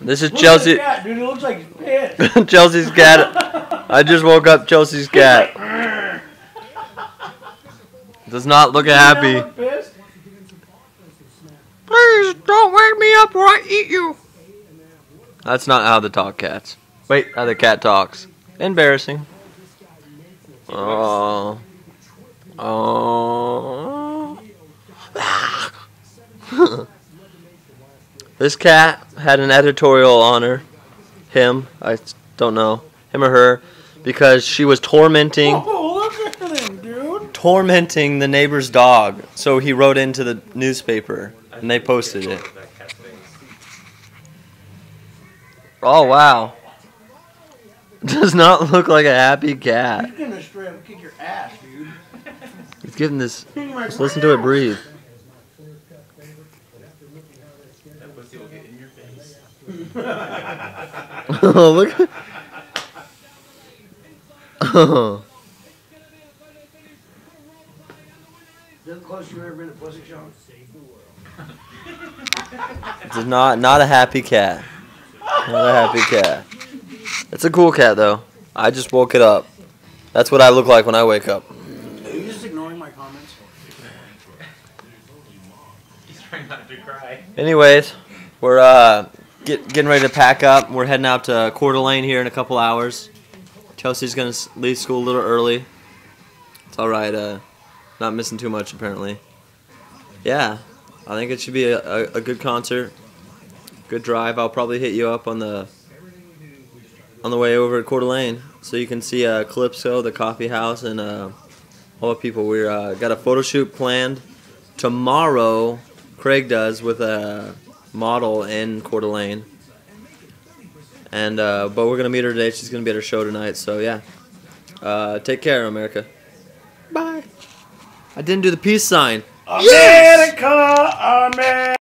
This is Look Chelsey. cat, dude. It looks like he's pissed. Chelsey's cat. I just woke up Chelsey's cat. Does not look Does happy. look? Please don't wake me up or I eat you. That's not how the talk cats. Wait, how the cat talks. Embarrassing. Oh. Oh. This cat had an editorial on her. Him, I don't know. Him or her. Because she was tormenting Oh, look at him, dude. tormenting the neighbor's dog. So he wrote into the newspaper and they posted it. Oh wow. Does not look like a happy cat. He's gonna straight up kick your ass, dude. He's giving this just listen to it breathe. That pussy will get in your face. oh look Oh. Is that the closest you've ever been to pussy, Sean? It's not not a happy cat. Not a happy cat. It's a cool cat though. I just woke it up. That's what I look like when I wake up. Are you just ignoring my comments? To cry. Anyways, we're uh get, getting ready to pack up. We're heading out to Coeur d'Alene here in a couple hours. Chelsey's gonna leave school a little early. It's all right. Uh, not missing too much apparently. Yeah, I think it should be a, a, a good concert. Good drive. I'll probably hit you up on the on the way over to Coeur d'Alene so you can see uh, Calypso, the coffee house, and uh, all the people. We uh, got a photo shoot planned tomorrow. Craig does with a model in Coeur d'Alene. And uh, but we're gonna meet her today. She's gonna be at her show tonight. So yeah. Uh, take care, America. Bye. I didn't do the peace sign. America, America.